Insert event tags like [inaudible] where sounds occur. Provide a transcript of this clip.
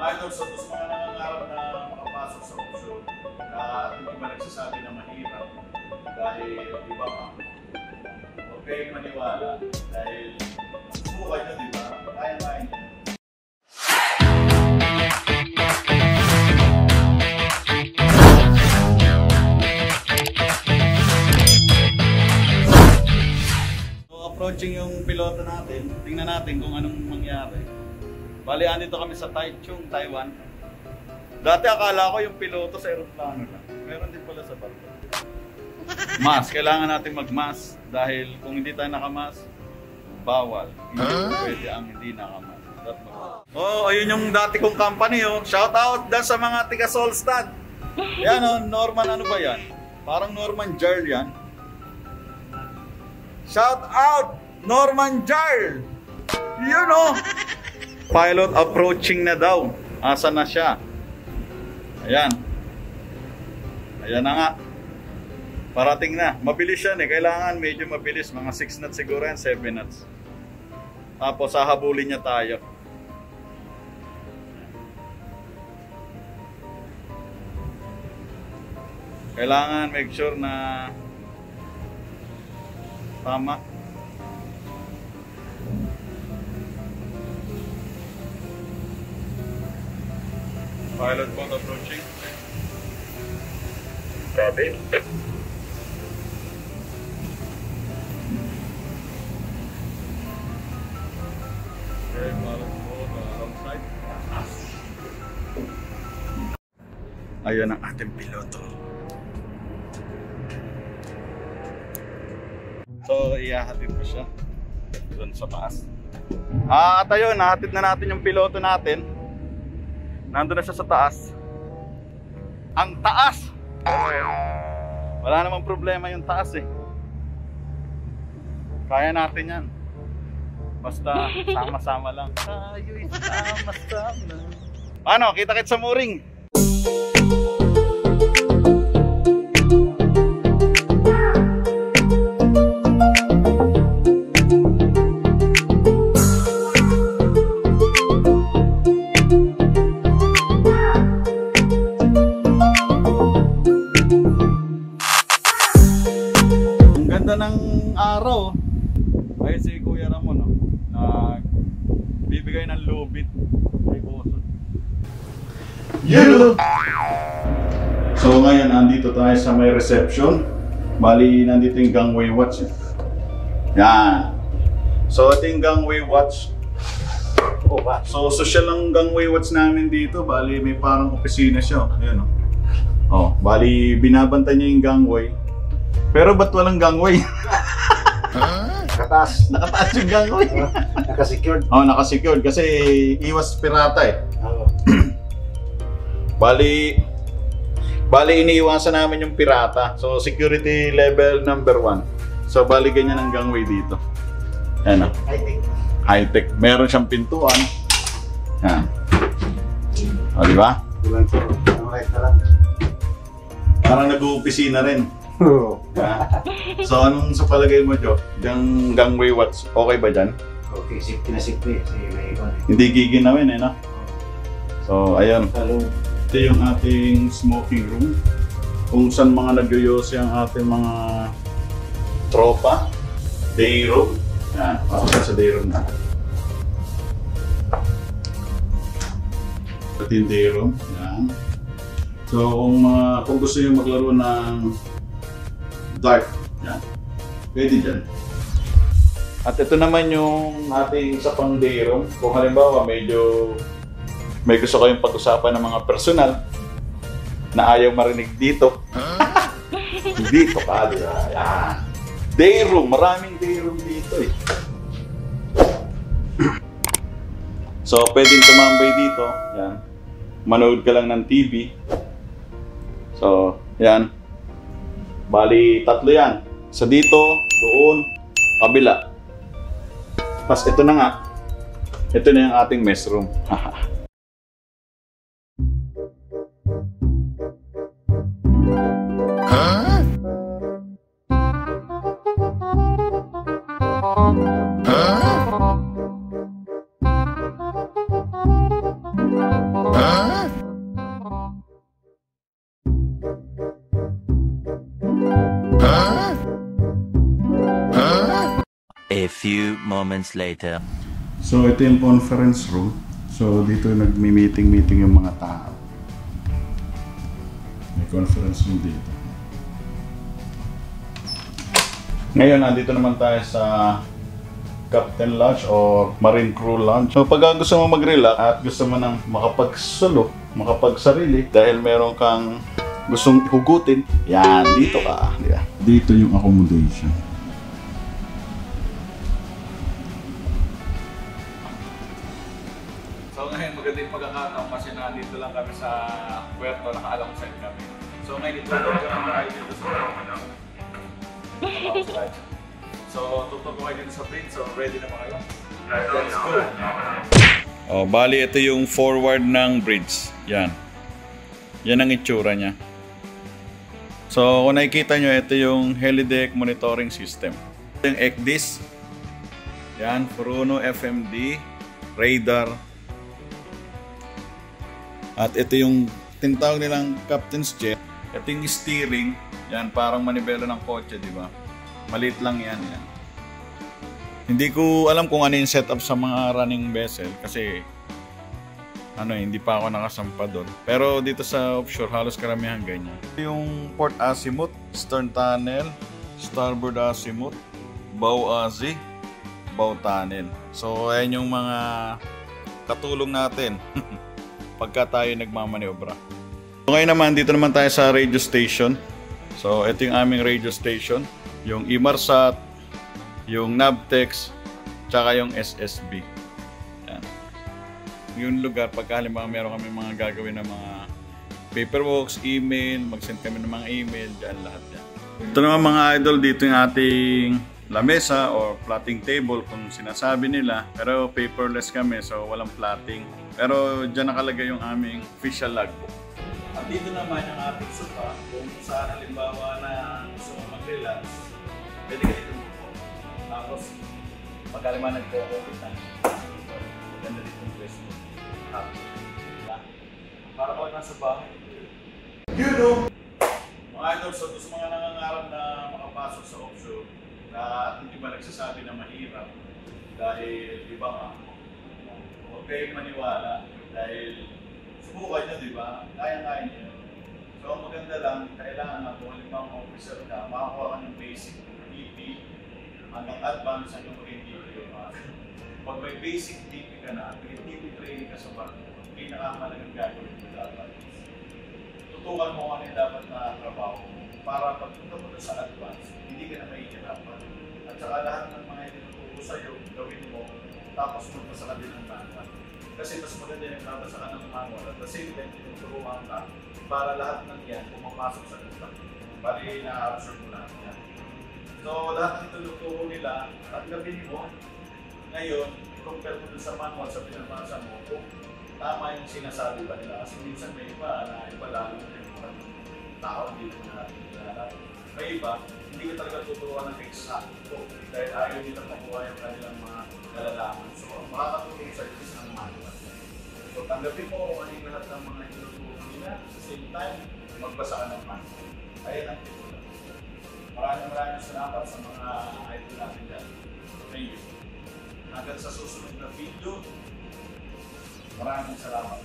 Mga idol, so gusto mga nangangarap na makapasok sa na at hindi ba nagsasabi na mahirap dahil di ba huwag kayong maniwala dahil subukan nyo, di ba? Kaya-kaya nyo. Approaching yung piloto natin, tingnan natin kung anong mangyari. Bali, andito kami sa Taichung, Taiwan. Dati akala ko yung piloto sa aeroplano lang. Meron din pala sa barko. Mask, kailangan natin mag-mask dahil kung hindi tayo naka-mask, bawal. Hindi po pwede ang hindi naka-mask. Oh, ayun yung dati kong company oh. Shout out dyan sa mga tiga Solstad. Yan oh, Norman ano ba yan? Parang Norman Jarl yan. Shout out Norman Jarl! Yun oh! Pilot approaching na daw. Asa na siya? Ayan. Ayan na nga. Parating na. Mabilis yan eh. Kailangan medyo mabilis. Mga 6 knots siguro yan, 7 knots. Tapos hahabulin niya tayo. Kailangan make sure na tama. Pilot boat approaching. Copy. Okay, pilot boat uh, wrong side. Ayan ang ating piloto. So, ihahatid ko siya doon sa taas. Ah, at ayun, nahatid na natin yung piloto natin. Nandun na siya sa taas. Ang taas! Wala namang problema yung taas eh. Kaya natin yan. Basta [laughs] sama-sama lang. Tayo'y sama-sama. Ano, kita-kit sa mooring. Yellow! So ngayon, nandito tayo sa may reception. Bali, nandito yung gangway watch. eh. Yan. So ito yung gangway watch. Oh? So social ang gangway watch namin dito. Bali, may parang opisina siya. oh. Ayan o. Oh. bali, binabantay niya yung gangway. Pero ba't walang gangway? [laughs] Kataas. Nakataas yung gangway. Nakasecured. Oh, nakasecured kasi iwas pirata eh. Bali, bali iniiwasan namin yung pirata. So, security level number one. So, bali ganyan ang gangway dito. Oh. I think. High-tech. Meron siyang pintuan. Yan. O, di ba? Parang nag-uopisina rin. Oo. So, anong sa palagay mo, Jo? Yung gangway watch, okay ba dyan? Okay, safety na safety. Kasi may eh. Hindi giginawin eh, no? So, ayun. Lalo, Ito yung ating smoking room. Kung saan mga nagyoyose ang ating mga tropa. Day room. Yan, pasok sa day room. Ito yung day room. Yan. So, kung, mga, kung gusto nyo maglaro ng dark, yan. Pwede dyan. At ito naman yung ating isa pang day room. Kung halimbawa medyo may gusto kayong pag-usapan ng mga personal na ayaw marinig dito. dito ka, di ba? Yan. Day room. Maraming day room dito eh. so, pwedeng tumambay dito. Yan. Manood ka lang ng TV. So, yan. Bali, tatlo yan. Sa dito, doon, kabila. Tapos ito na nga. Ito na yung ating mess room. [laughs] A few moments later. So ito yung conference room. So dito nagmi-meeting-meeting yung mga tao. May conference room dito. Ngayon, nandito naman tayo sa Captain Lounge or Marine Crew Lounge. So pag gusto mo mag-relax at gusto mo nang makapagsolo, makapagsarili dahil meron kang gustong hugutin, yan, dito ka. Yeah. Dito yung accommodation. So ngayon maganda yung pagkakataon kasi nandito lang kami sa Puerto, nakaalam saan kami. So ngayon itutog ko naman kayo dito sa Outside. So tutog ko kayo dito sa bridge, so ready na ba kayo? Let's go! Oh, bali ito yung forward ng bridge. Yan. Yan ang itsura niya. So kung nakikita nyo, ito yung helideck monitoring system. Ito yung ECDIS. Yan, Furuno FMD, radar, at ito yung tinatawag nilang captain's jet. Ito yung steering. Yan, parang manibela ng kotse, di ba? Maliit lang yan, yan. Hindi ko alam kung ano yung setup sa mga running vessel kasi ano eh, hindi pa ako nakasampa doon. Pero dito sa offshore, halos karamihan ganyan. Yung port azimuth, stern tunnel, starboard azimuth, bow azi, bow tunnel. So, ayan yung mga katulong natin. [laughs] pagka tayo nagmamaniobra. So ngayon naman, dito naman tayo sa radio station. So ito yung aming radio station. Yung Imarsat, yung Navtex, tsaka yung SSB. Yan. Yung lugar, pagka halimbawa meron kami mga gagawin na mga paperworks, email, mag-send kami ng mga email, dyan lahat yan. Ito naman mga idol, dito yung ating lamesa or plotting table kung sinasabi nila. Pero paperless kami, so walang plotting. Pero dyan nakalagay yung aming official logbook. At dito naman yung ating sofa, kung saan halimbawa na gusto mo mag-relax, pwede ka dito mo Tapos, pag halimbawa nagpo-COVID na, maganda dito yung place mo. Happy. Diba? Para ko nasa bahay. You know! Mga idol, so gusto mga nangangarap na makapasok sa offshore, na hindi ba nagsasabi na mahirap dahil iba nga, huwag kayong maniwala dahil subukan nyo, di ba? Kaya-kaya nyo. So, ang maganda lang, kailangan na kung halimbawa officer ka, makakuha ka ng basic DP hanggang advanced hanggang maging DP. Pag may basic DP ka na, may DP training ka sa barko, pinakamalagang gagawin mo dapat. Tutukan mo kung ano yung dapat na trabaho mo para pagpunta mo na sa advance, hindi ka na mahihirapan. At saka lahat ng mga tinuturo sa'yo, gawin mo, tapos magpasa ka din ng manual. Kasi mas maganda yung nabasa ka ng manual at the same time, tinuturuan ka para lahat ng yan pumapasok sa utak. Bali, na-absorb mo lahat yan. So, lahat ng tinuturo nila, at gabin mo, ngayon, compare mo sa manual sa pinabasa mo, kung tama yung sinasabi ba nila. Kasi minsan may iba na iba lang yung tao, hindi na kilala. May iba, hindi ka talaga tuturuan ng eksakto dahil ayaw nila makuha yung kanilang mga kalalaman. So, makakatulong sa is ang manual. So, tanggapin mo kung ano yung lahat ng mga tinuturo nila. At the same time, magbasa ka ng manual. Ayan ang titulo. Maraming maraming salamat sa mga idol natin dyan. Thank you. Hanggang sa susunod na video, maraming salamat.